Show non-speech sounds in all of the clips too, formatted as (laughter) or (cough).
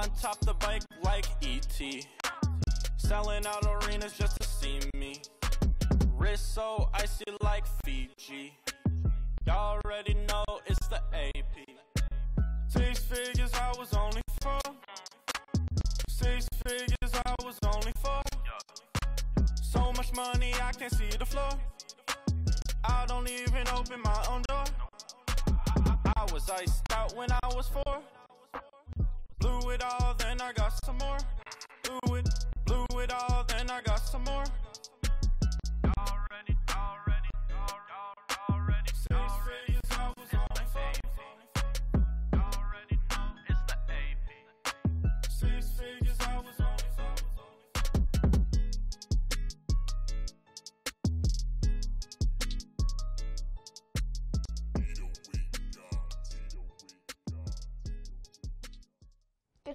On top the bike like ET. Selling out arenas just to see me. Wrist so icy like Fiji. Y'all already know it's the AP. Six figures I was only four. Six figures I was only four. So much money I can't see the floor. I don't even open my own door. I was iced out when I was four. Blew it all, then I got some more. Blew it, blew it all, then I got some more.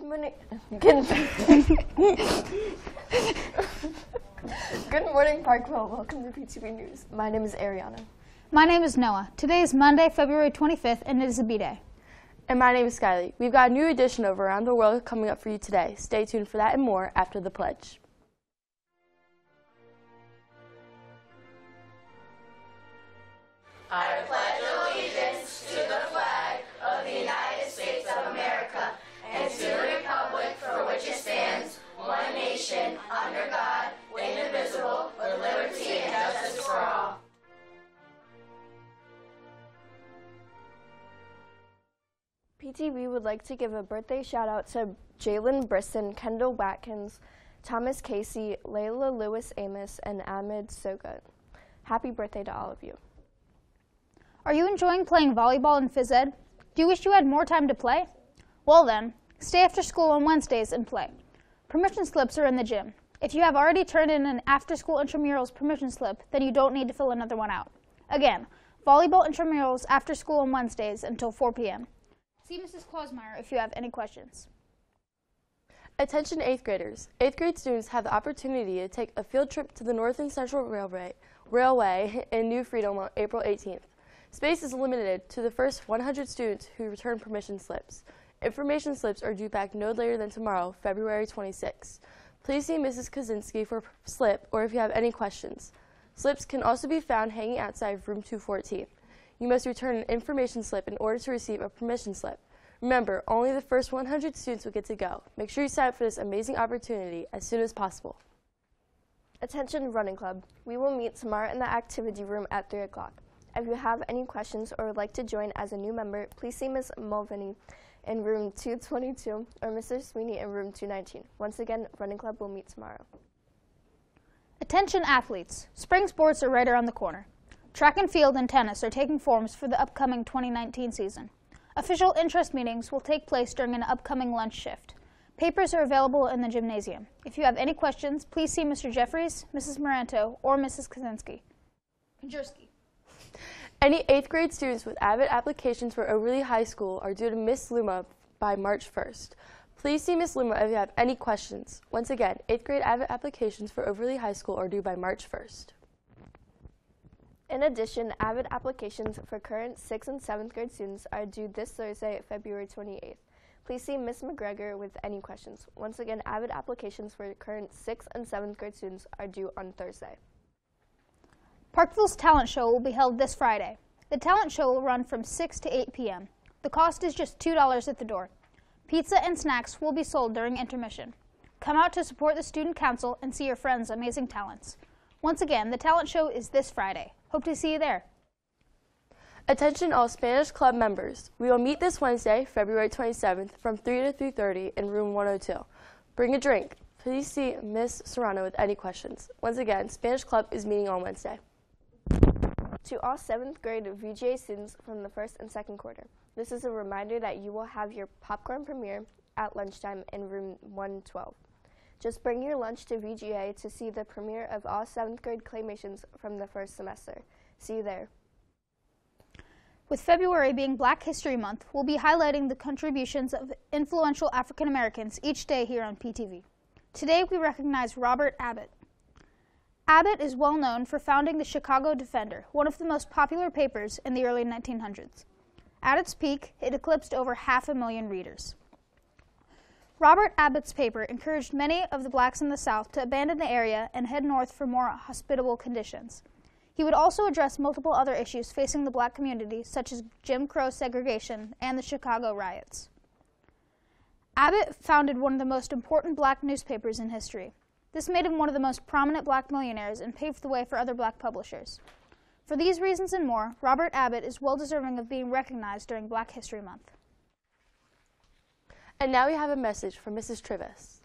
Good morning. Good, Good morning, Parkville. Welcome to PTV News. My name is Ariana. My name is Noah. Today is Monday, February 25th, and it is a B Day. And my name is Skylie. We've got a new edition of Around the World coming up for you today. Stay tuned for that and more after the pledge. PTV would like to give a birthday shout out to Jalen Brisson, Kendall Watkins, Thomas Casey, Layla Lewis Amos, and Ahmed Sogut. Happy birthday to all of you. Are you enjoying playing volleyball in phys ed? Do you wish you had more time to play? Well then, stay after school on Wednesdays and play. Permission slips are in the gym. If you have already turned in an after school intramurals permission slip, then you don't need to fill another one out. Again, volleyball intramurals after school on Wednesdays until 4 p.m. See Mrs. Clausmeyer if you have any questions. Attention 8th graders. 8th grade students have the opportunity to take a field trip to the Northern Central Railway, Railway in New Freedom on April 18th. Space is limited to the first 100 students who return permission slips. Information slips are due back no later than tomorrow, February 26. Please see Mrs. Kaczynski for slip or if you have any questions. Slips can also be found hanging outside of room 214. You must return an information slip in order to receive a permission slip. Remember, only the first 100 students will get to go. Make sure you sign up for this amazing opportunity as soon as possible. Attention Running Club. We will meet tomorrow in the activity room at 3 o'clock. If you have any questions or would like to join as a new member, please see Ms. Mulvaney in room 222 or Mr. Sweeney in room 219. Once again, Running Club will meet tomorrow. Attention athletes. Spring sports are right around the corner. Track and field and tennis are taking forms for the upcoming 2019 season. Official interest meetings will take place during an upcoming lunch shift. Papers are available in the gymnasium. If you have any questions, please see Mr. Jeffries, Mrs. Moranto, or Mrs. Kaczynski. Kaczynski. Any 8th grade students with Avid applications for Overlea High School are due to Miss Luma by March 1st. Please see Miss Luma if you have any questions. Once again, 8th grade Avid applications for Overlea High School are due by March 1st. In addition, Avid applications for current 6th and 7th grade students are due this Thursday, February 28th. Please see Ms. McGregor with any questions. Once again, Avid applications for current 6th and 7th grade students are due on Thursday. Parkville's talent show will be held this Friday. The talent show will run from 6 to 8 p.m. The cost is just $2 at the door. Pizza and snacks will be sold during intermission. Come out to support the Student Council and see your friends' amazing talents. Once again, the talent show is this Friday. Hope to see you there. Attention all Spanish Club members. We will meet this Wednesday, February 27th from 3 to 3.30 in room 102. Bring a drink. Please see Miss Serrano with any questions. Once again, Spanish Club is meeting on Wednesday. To all 7th grade VGA students from the first and second quarter, this is a reminder that you will have your popcorn premiere at lunchtime in room 112. Just bring your lunch to VGA to see the premiere of all 7th grade claymations from the first semester. See you there. With February being Black History Month, we'll be highlighting the contributions of influential African Americans each day here on PTV. Today we recognize Robert Abbott. Abbott is well known for founding the Chicago Defender, one of the most popular papers in the early 1900s. At its peak, it eclipsed over half a million readers. Robert Abbott's paper encouraged many of the blacks in the South to abandon the area and head north for more hospitable conditions. He would also address multiple other issues facing the black community, such as Jim Crow segregation and the Chicago riots. Abbott founded one of the most important black newspapers in history. This made him one of the most prominent black millionaires and paved the way for other black publishers. For these reasons and more, Robert Abbott is well deserving of being recognized during Black History Month. And now we have a message from Mrs. Trivis.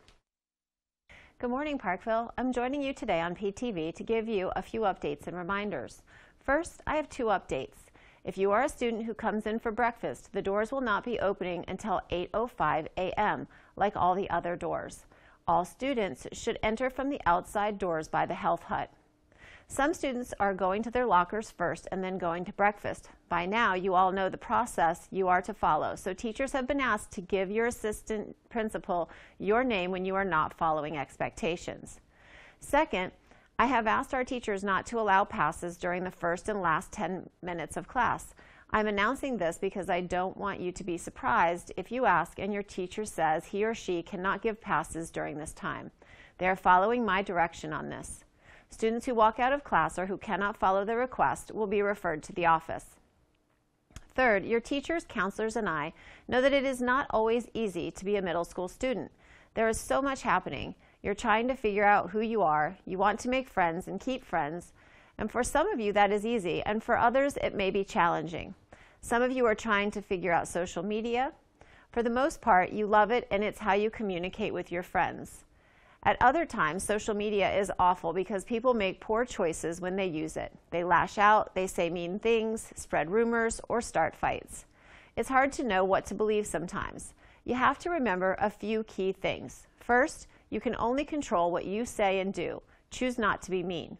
Good morning, Parkville. I'm joining you today on PTV to give you a few updates and reminders. First, I have two updates. If you are a student who comes in for breakfast, the doors will not be opening until 8.05 a.m., like all the other doors. All students should enter from the outside doors by the health hut. Some students are going to their lockers first and then going to breakfast. By now, you all know the process you are to follow, so teachers have been asked to give your assistant principal your name when you are not following expectations. Second, I have asked our teachers not to allow passes during the first and last 10 minutes of class. I'm announcing this because I don't want you to be surprised if you ask and your teacher says he or she cannot give passes during this time. They are following my direction on this. Students who walk out of class or who cannot follow the request will be referred to the office. Third, your teachers, counselors, and I know that it is not always easy to be a middle school student. There is so much happening. You're trying to figure out who you are, you want to make friends and keep friends, and for some of you that is easy, and for others it may be challenging. Some of you are trying to figure out social media. For the most part, you love it and it's how you communicate with your friends. At other times, social media is awful because people make poor choices when they use it. They lash out, they say mean things, spread rumors, or start fights. It's hard to know what to believe sometimes. You have to remember a few key things. First, you can only control what you say and do. Choose not to be mean.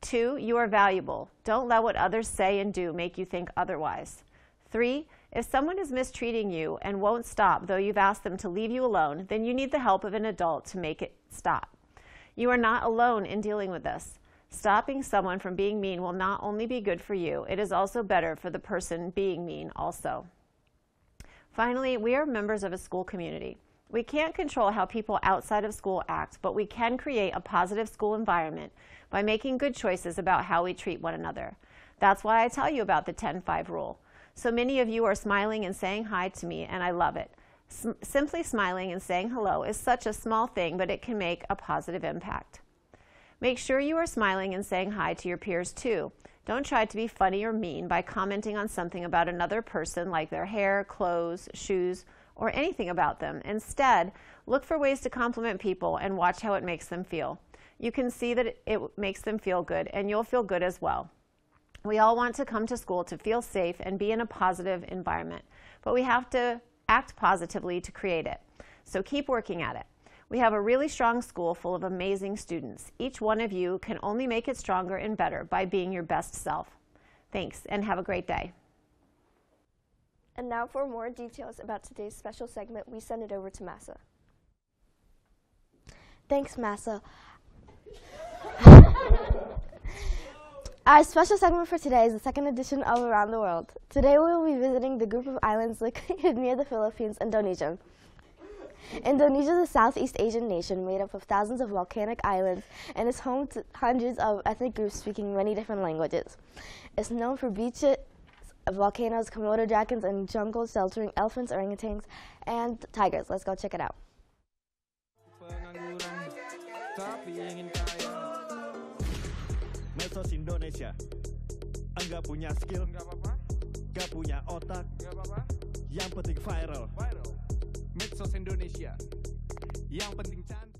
Two, you are valuable. Don't let what others say and do make you think otherwise. Three, if someone is mistreating you and won't stop, though you've asked them to leave you alone, then you need the help of an adult to make it stop. You are not alone in dealing with this. Stopping someone from being mean will not only be good for you, it is also better for the person being mean also. Finally, we are members of a school community. We can't control how people outside of school act, but we can create a positive school environment by making good choices about how we treat one another. That's why I tell you about the 10-5 rule. So many of you are smiling and saying hi to me, and I love it. S simply smiling and saying hello is such a small thing, but it can make a positive impact. Make sure you are smiling and saying hi to your peers too. Don't try to be funny or mean by commenting on something about another person like their hair, clothes, shoes, or anything about them. Instead, look for ways to compliment people and watch how it makes them feel. You can see that it makes them feel good, and you'll feel good as well. We all want to come to school to feel safe and be in a positive environment, but we have to act positively to create it. So keep working at it. We have a really strong school full of amazing students. Each one of you can only make it stronger and better by being your best self. Thanks, and have a great day. And now for more details about today's special segment, we send it over to Massa. Thanks, Massa. Our special segment for today is the second edition of Around the World. Today we will be visiting the group of islands (laughs) located near the Philippines, Indonesia. Indonesia is a Southeast Asian nation made up of thousands of volcanic islands and is home to hundreds of ethnic groups speaking many different languages. It's known for beaches, volcanoes, Komodo dragons, and jungles sheltering elephants, orangutans, and tigers. Let's go check it out. Medsos Indonesia. Enggak punya skill. Enggak apa-apa. Enggak punya otak. Enggak apa-apa. Yang penting viral. Viral. Medsos Indonesia. Yang penting cantik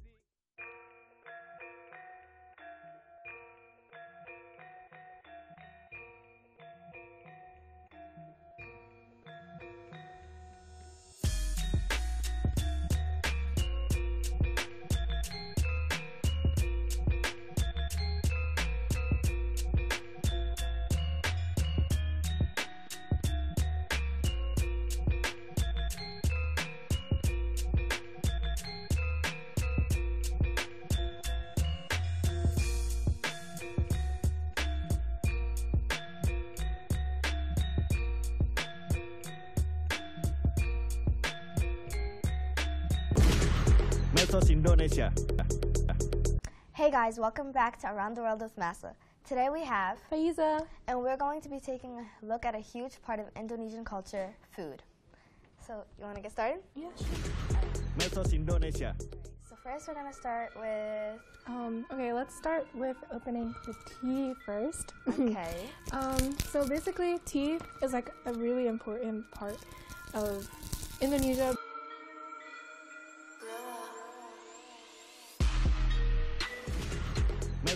Medsos Indonesia. Hey guys, welcome back to Around the World with Massa. Today we have Faiza. and we're going to be taking a look at a huge part of Indonesian culture, food. So, you want to get started? Yeah, Medsos Indonesia. So, first we're going to start with Um, okay, let's start with opening the tea first. (laughs) okay. um, so basically, tea is like a really important part of Indonesia.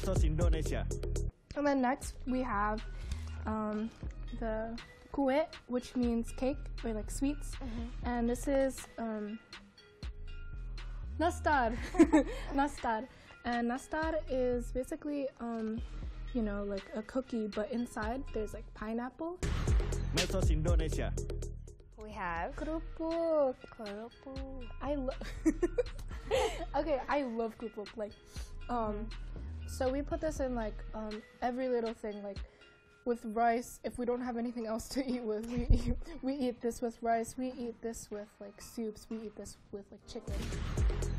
Medsos Indonesia. And then next we have um, the kue, which means cake or like sweets. And this is um, nastar. (laughs) nastar. And nastar is basically, um, you know, like a cookie, but inside there's like pineapple. Medsos Indonesia. We have Kerupuk. kerupuk. I love. (laughs) okay, I love kerupuk. Like, um, so we put this in like um every little thing, like with rice. If we don't have anything else to eat with, we eat, (laughs) we eat this with rice. We eat this with like soups. We eat this with like chicken.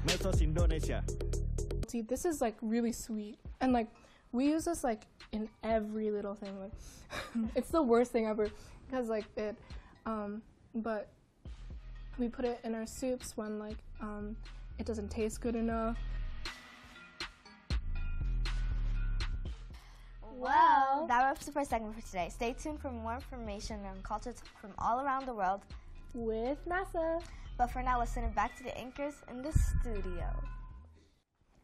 Medsos Indonesia. See, this is like really sweet, and like we use this like in every little thing. Like, (laughs) it's the worst thing ever because like it, um, but we put it in our soups when like um, it doesn't taste good enough. Well, that wraps up our segment for today. Stay tuned for more information on cultures from all around the world. With Massa. But for now, let's send it back to the anchors in the studio.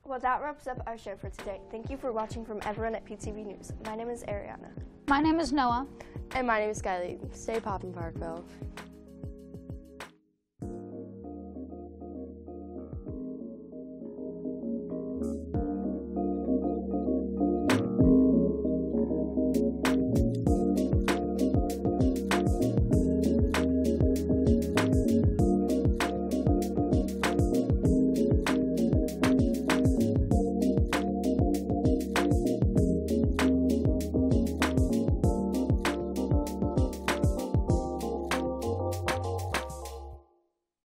Well, that wraps up our show for today. Thank you for watching from everyone at PTV News. My name is Ariana. My name is Noah. And my name is Skylee. Stay poppin', Parkville.